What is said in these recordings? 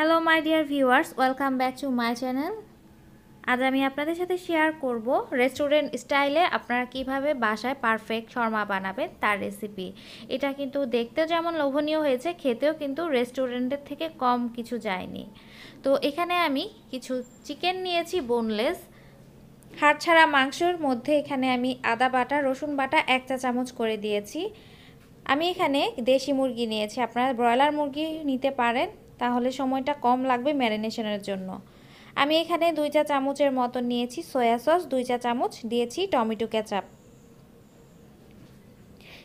Hello my dear viewers welcome back to my channel আজ আমি আপনাদের সাথে শেয়ার করব রেস্টুরেন্ট স্টাইলে আপনারা কীভাবে বাসায় পারফেক্ট শর্মা বানাবেন তার রেসিপি এটা কিন্তু দেখতেও যেমন লোভনীয় হয়েছে, খেতেও কিন্তু রেস্টুরেন্টের থেকে কম কিছু যায়নি। তো এখানে আমি কিছু চিকেন নিয়েছি বোনলেস হাড় ছাড়া মাংসর মধ্যে এখানে আমি আদা বাটা, রসুন বাটা এক চা চামচ করে দিয়েছি। আমি এখানে দেশি মুরগি নিয়েছি, আপনারা ব্রয়লার মুরগি নিতে পারেন। তাহলে সময়টা কম লাগবে ম্যারিনেশনের জন্য। আমি এখানে দুই চা চামচের মতো নিয়েছি সয়া সস, দুই চা চামচ দিয়েছি টমেটো কেচাপ।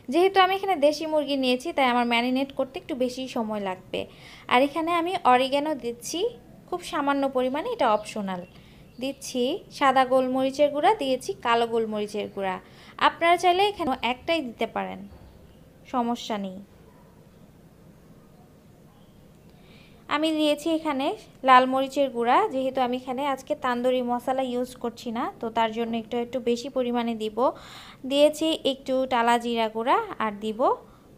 যেহেতু আমি এখানে দেশি মুরগি নিয়েছি, তাই আমার ম্যারিনেট করতে একটু বেশি সময় লাগবে। আর এখানে আমি অরিগ্যানো দিচ্ছি, খুব সামান্য পরিমাণে, এটা অপশনাল। দিচ্ছি সাদা গোলমরিচের গুঁড়া, দিয়েছি কালো গোলমরিচের গুঁড়া। আপনারা চাইলে এখানে একটাই দিতে পারেন। সমস্যা নেই। আমি দিয়েছি এখানে লাল মরিচের গুঁড়া, যেহেতু আমি এখানে আজকে তান্দুরি মশলা ইউজ করছি না, তো তার জন্য একটু একটু বেশি পরিমাণে দিব। দিয়েছি একটু টালা জিরা গুঁড়া আর দিব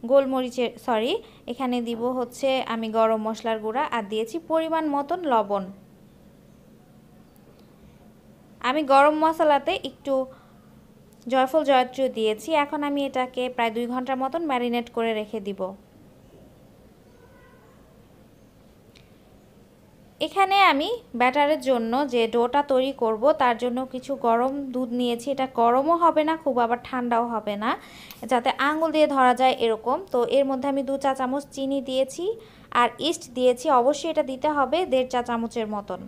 গোলমরিচের সরি এখানে দিব হচ্ছে আমি গরম মশলার গুঁড়া আর দিয়েছি পরিমাণ মতন লবণ। আমি গরম মশলাতে একটু জয়ফল জয়ত্রী দিয়েছি, এখন আমি এটাকে প্রায় দুই ঘণ্টার মতন ম্যারিনেট করে রেখে দিব। এখানে আমি ব্যাটারের জন্য যে ডোটা তৈরি করব, তার জন্য কিছু গরম দুধ নিয়েছি। এটা গরমও হবে না, খুব আবার ঠান্ডাও হবে না, যাতে আঙুল দিয়ে ধরা যায় এরকম। তো এর মধ্যে আমি দু চা চামচ চিনি দিয়েছি আর ইস্ট দিয়েছি, অবশ্যই এটা দিতে হবে দেড় চা চামচের মতন।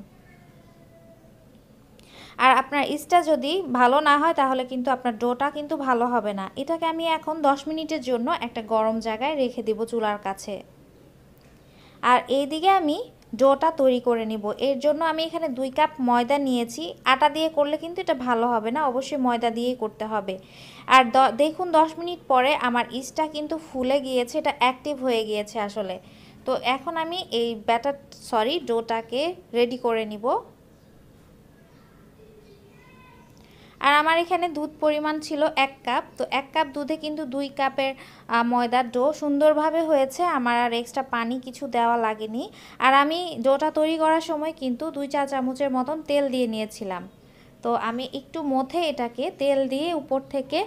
আর আপনার ইস্টটা যদি ভালো না হয়, তাহলে কিন্তু আপনার ডোটা কিন্তু ভালো হবে না। এটাকে আমি এখন 10 মিনিটের জন্য একটা গরম জায়গায় রেখে দেব চুলার কাছে। আর এইদিকে আমি ডোটা তৈরি করে নিব। এর জন্য আমি এখানে দুই কাপ ময়দা নিয়েছি। আটা দিয়ে করলে কিন্তু এটা ভালো হবে না, অবশ্যই ময়দা দিয়েই করতে হবে। আর দেখুন 10 মিনিট পরে আমার ইস্টটা কিন্তু ফুলে গিয়েছে, এটা অ্যাক্টিভ হয়ে গিয়েছে আসলে। তো এখন আমি এই ব্যাটার সরি ডোটাকে রেডি করে নিব। আর আমার এখানে দুধ পরিমাণ ছিল এক কাপ। তো এক কাপ দুধে কিন্তু দুই কাপের ময়দার ডো সুন্দরভাবে হয়েছে। আমার আর এক্সট্রা পানি কিছু দেওয়া লাগেনি। আর আমি ডোটা তৈরি করার সময় কিন্তু দুই চা চামচের মতন তেল দিয়ে নিয়েছিলাম। তো আমি একটু মথে এটাকে তেল দিয়ে উপর থেকে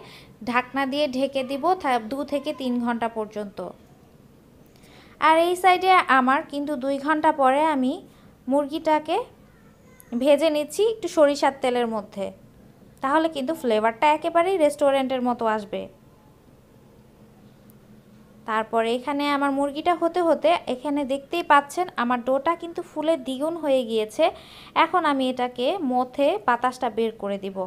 ঢাকনা দিয়ে ঢেকে দিব দু থেকে তিন ঘণ্টা পর্যন্ত। আর এই সাইডে আমার কিন্তু দুই ঘণ্টা পরে আমি মুরগিটাকে ভেজে নিচ্ছি একটু সরিষার তেলের মধ্যে। তাহলে কিন্তু ফ্লেভারটা একেবারেই রেস্টুরেন্টের মতো আসবে। তারপরে এখানে আমার মুরগিটা হতে হতে এখানে দেখতেই পাচ্ছেন আমার ডোটা কিন্তু ফুলে দ্বিগুণ হয়ে গিয়েছে। এখন আমি এটাকে মথে বাতাসটা বের করে দিব।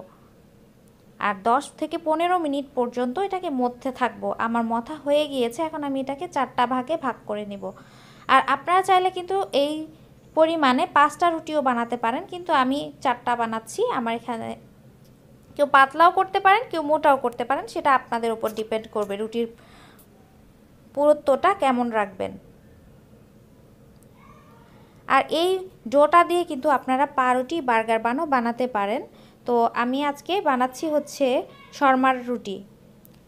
আর 10 থেকে পনেরো মিনিট পর্যন্ত এটাকে মধ্যে থাকব। আমার মথা হয়ে গিয়েছে, এখন আমি এটাকে চারটা ভাগে ভাগ করে নিব। আর আপনারা চাইলে কিন্তু এই পরিমাণে পাঁচটা রুটিও বানাতে পারেন, কিন্তু আমি চারটা বানাচ্ছি। আমার এখানে কেউ পাতলাও করতে পারেন, কেউ মোটাও করতে পারেন, সেটা আপনাদের উপর ডিপেন্ড করবে। রুটির পুরুত্বটা কেমন রাখবেন? আর এই ডোটা দিয়ে কিন্তু আপনারা পাউরুটি বার্গার বানও বানাতে পারেন। তো আমি আজকে বানাচ্ছি হচ্ছে শর্মার রুটি।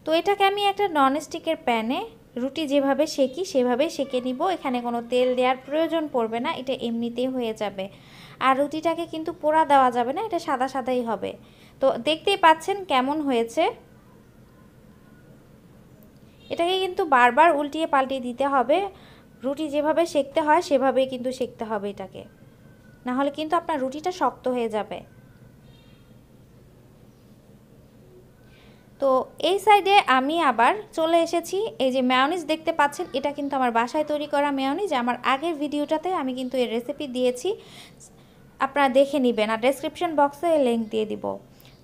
তো এটাকে আমি একটা ননস্টিকের প্যানে রুটি যেভাবে সেকি সেভাবে সেকে নিব। এখানে কোনো তেল দেওয়ার প্রয়োজন পড়বে না, এটা এমনিতেই হয়ে যাবে। আর রুটিটাকে কিন্তু পোড়া দেওয়া যাবে না, এটা সাদা সাদাই হবে। তো দেখতেই পাচ্ছেন কেমন হয়েছে। এটাকে কিন্তু বারবার উল্টিয়ে পাল্টিয়ে দিতে হবে। রুটি যেভাবে সেকতে হয়, সেভাবেই কিন্তু সেকতে হবে এটাকে। না হলে কিন্তু আপনার রুটিটা শক্ত হয়ে যাবে। তো এই সাইডে আমি আবার চলে এসেছি। এই যে মেয়নিজ দেখতে পাচ্ছেন, এটা কিন্তু আমার বাসায় তৈরি করা মেয়নিজ আমার আগের ভিডিওটাতে আমি কিন্তু এর রেসিপি দিয়েছি। আপনারা দেখে নেবেন আর ডেসক্রিপশন বক্সে লিঙ্ক দিয়ে দিব।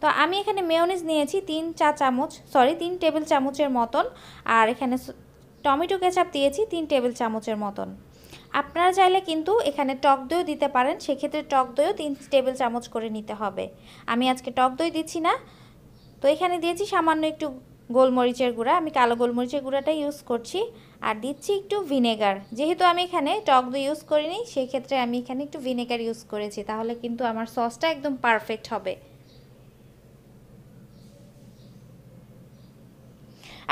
তো আমি এখানে মেয়নিজ নিয়েছি তিন চা চামচ সরি তিন টেবিল চামচের মতন। আর এখানে টমেটো কেচাপ দিয়েছি তিন টেবিল চামচের মতন। আপনারা চাইলে কিন্তু এখানে টক দইও দিতে পারেন, সেক্ষেত্রে টক দইও তিন টেবিল চামচ করে নিতে হবে। আমি আজকে টক দই দিচ্ছি না। তো এখানে দিয়েছি সামান্য একটু গোলমরিচের গুঁড়া। আমি কালো গোলমরিচের গুঁড়াটা ইউজ করছি। আর দিচ্ছি একটু ভিনেগার যেহেতু আমি এখানে টক দই ইউজ করিনি, সেক্ষেত্রে আমি এখানে একটু ভিনেগার ইউজ করেছি। তাহলে কিন্তু আমার সসটা একদম পারফেক্ট হবে।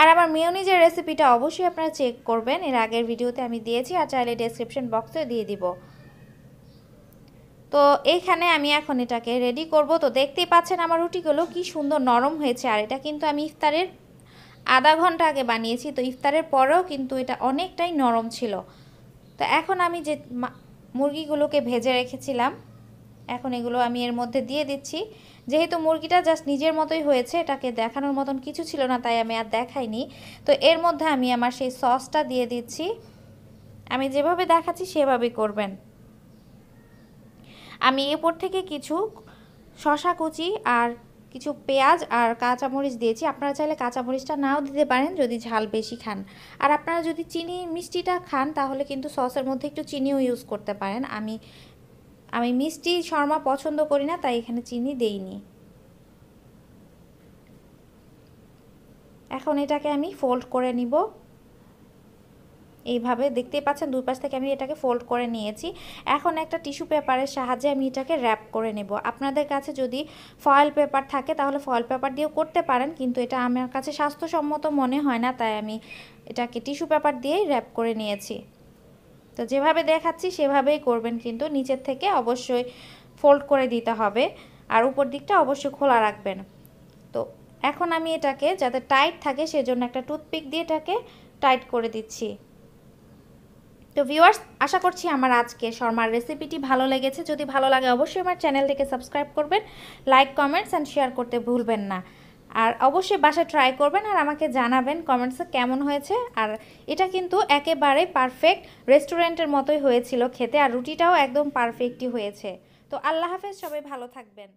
আর আমার মেয়নিজের রেসিপিটা অবশ্যই আপনারা চেক করবেন। এর আগের ভিডিওতে আমি দিয়েছি, আর চাইলে ডেসক্রিপশন বক্সে দিয়ে দিব। তো এইখানে আমি এখন এটাকে রেডি করব। তো দেখতেই পাচ্ছেন আমার রুটিগুলো কি সুন্দর নরম হয়েছে। আর এটা কিন্তু আমি ইফতারের আধা ঘণ্টা আগে বানিয়েছি, তো ইফতারের পরেও কিন্তু এটা অনেকটাই নরম ছিল। তো এখন আমি যে মুরগিগুলোকে ভেজে রেখেছিলাম, এখন এগুলো আমি এর মধ্যে দিয়ে দিচ্ছি। যেহেতু মুরগিটা জাস্ট নিজের মতোই হয়েছে, এটাকে দেখানোর মতন কিছু ছিল না, তাই আমি আর দেখাইনি। তো এর মধ্যে আমি আমার সেই সসটা দিয়ে দিচ্ছি। আমি যেভাবে দেখাচ্ছি, সেভাবেই করবেন। আমি এরপর থেকে কিছু শশা কুচি আর কিছু পেঁয়াজ আর কাঁচামরিচ দিয়েছি। আপনারা চাইলে কাঁচামরিচটা নাও দিতে পারেন যদি ঝাল বেশি খান। আর আপনারা যদি চিনি মিষ্টিটা খান, তাহলে কিন্তু সসের মধ্যে একটু চিনিও ইউজ করতে পারেন। আমি আমি মিষ্টি শর্মা পছন্দ করি না, তাই এখানে চিনি দেইনি। এখন এটাকে আমি ফোল্ড করে নিব। এইভাবে দেখতেই পাচ্ছেন দুই পাশ থেকে আমি এটাকে ফোল্ড করে নিয়েছি। এখন একটা টিস্যু পেপারের সাহায্যে আমি এটাকে র্যাপ করে নেব। আপনাদের কাছে যদি ফয়েল পেপার থাকে, তাহলে ফয়েল পেপার দিয়েও করতে পারেন, কিন্তু এটা আমার কাছে স্বাস্থ্যসম্মত মনে হয় না, তাই আমি এটাকে টিস্যু পেপার দিয়েই র্যাপ করে নিয়েছি। তো যেভাবে দেখাচ্ছি, সেভাবেই করবেন, কিন্তু নিচের থেকে অবশ্যই ফোল্ড করে দিতে হবে, আর উপর দিকটা অবশ্যই খোলা রাখবেন। তো এখন আমি এটাকে, যাতে টাইট থাকে, সেজন্য একটা টুথপিক দিয়ে এটাকে টাইট করে দিচ্ছি। তো ভিউয়ার্স আশা করছি আমার আজকে শর্মার রেসিপিটি ভালো লেগেছে। যদি ভালো লাগে, অবশ্যই আমার চ্যানেলটিকে সাবস্ক্রাইব করবেন লাইক কমেন্টস অ্যান্ড শেয়ার করতে ভুলবেন না। আর অবশ্যই বাসায় ট্রাই করবেন আর আমাকে জানাবেন কমেন্টসে কেমন হয়েছে। আর এটা কিন্তু একেবারে পারফেক্ট রেস্টুরেন্টের মতোই হয়েছিল খেতে, আর রুটিটাও একদম পারফেক্টই হয়েছে। তো আল্লাহ হাফেজ, সবাই ভালো থাকবেন।